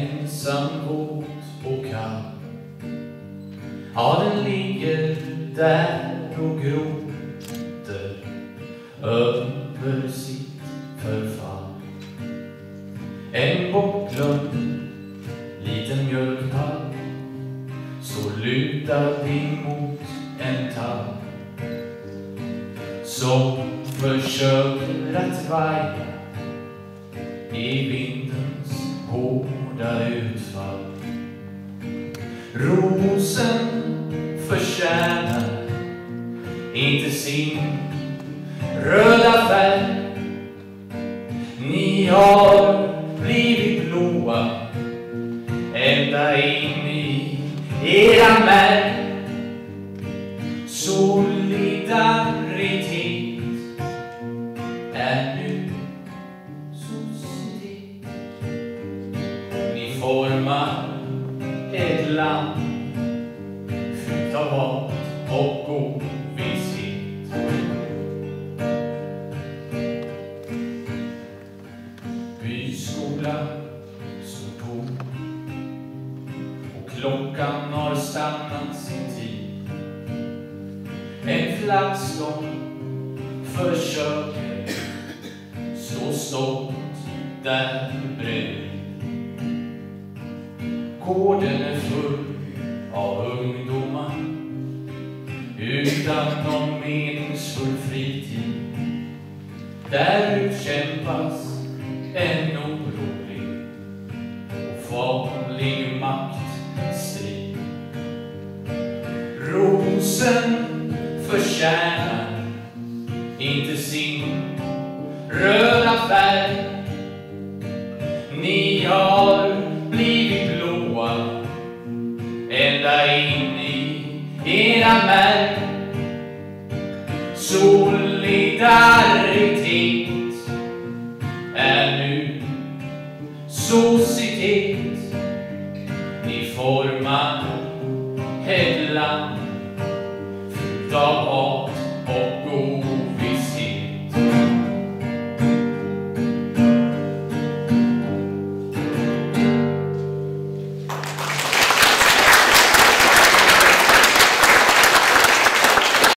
ensam, våt och kall. Ja, den ligger där och gråter över sitt förfall. En bortglömd liten mjölkpall så lutad emot en tall som försöker att vaja i vindens hår hårda utfall. Rosen förtjänar inte sin röda färg. Ni har blivit blåa ända in i era märg. Ni formar ett land fyllt av hat och ovisshet. Byskolan står tom och klockan har stannat sin tid. En flaggstång försöker stå stolt där bredvid. Gården är full av ungdomar utan någon meningsfull fritid. Där utkämpas en orolig och farlig maktstrid. Rosen förtjänar inte sin röda färg. era märk Solidaritet är nu societet i formar hela fylld av hat och god